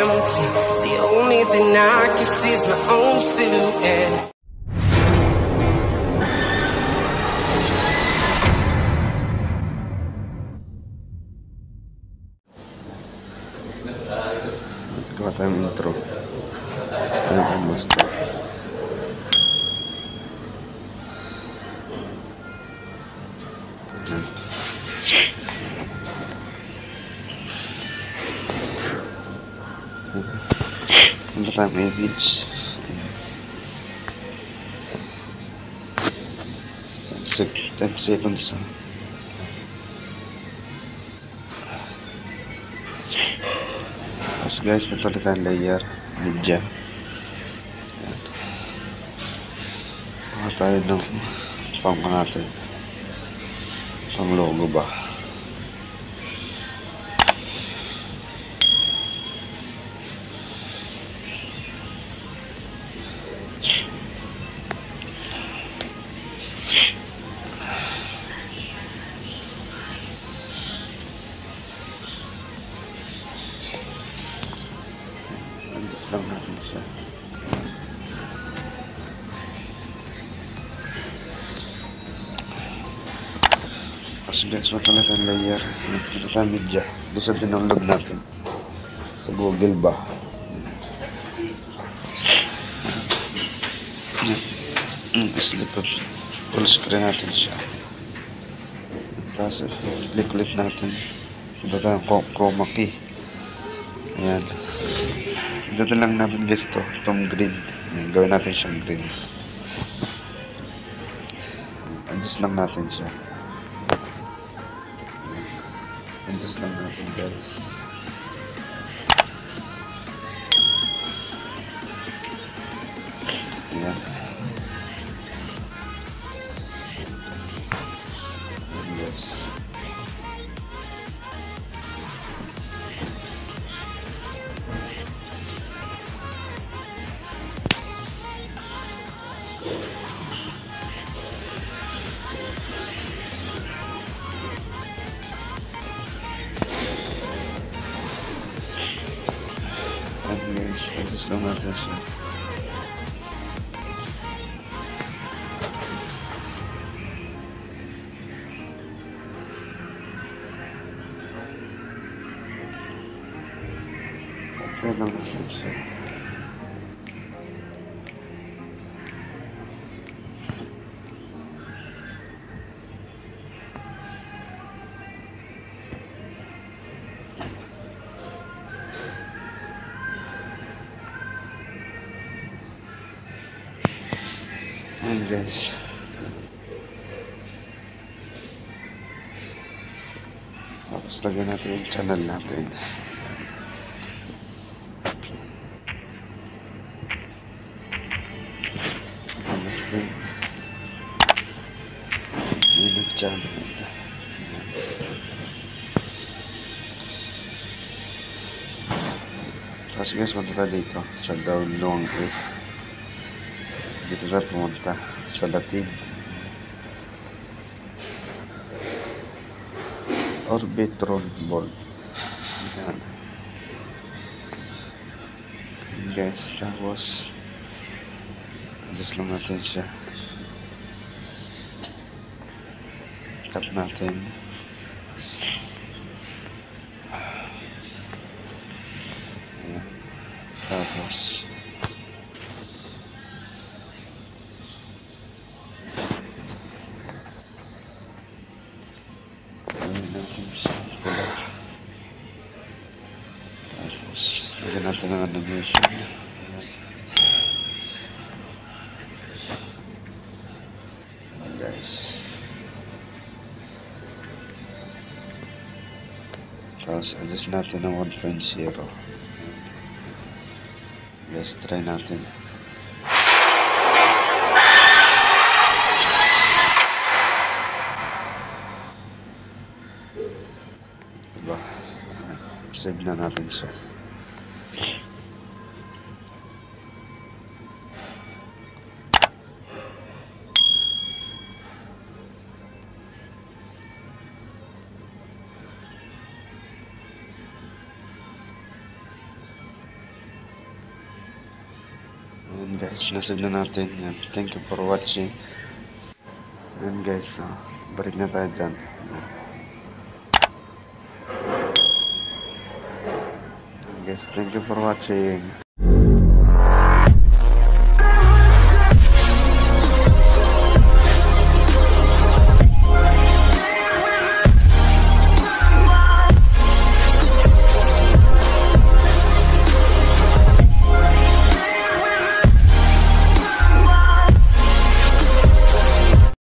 empty. The only thing I can see is my own silhouette. Gawa tayong intro. Tayong unmaster. 5 image Sec seconds. Tapos guys ito ulit ang layer. Media. Ayan. baka tayo ng pang natin pang logo ba? Lang natin siya. Tapos guys, matulit ang layer. Ito tayo media. Doon sa dinonload natin. Sa Google ba? Mm, slip up. Full screen natin siya. Tapos, click ulit natin. Ito tayo chroma key. Ayan. Dito lang natin guys to, itong green. Ayan, gawin natin siyang green. Adjust lang natin siya. Ayan. Adjust lang natin guys. Ayan guys, adjust lang natin siya. Okay lang natin Ayan guys. Tapos lagyan natin yung channel natin. Ayan natin. Unit channel. Ayan. Tapos guys, punta tayo dito sa download 8 dito na pumunta sa Latin Orbitron Ball. Yan yan guys tapos adjust lang natin siya. Cut natin. Yan tapos Tapos, lagyan natin ang animation. Ayan. Guys. Tapos, adjust natin ng 1.0. Ayan. Guys, try natin. Diba? Ayan. Save na natin siya. Ayan guys, nasave na natin. Yan. Thank you for watching. Ayan guys, uh, balik na tayo dyan. Ayan. Guys, thank you for watching.